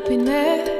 happiness.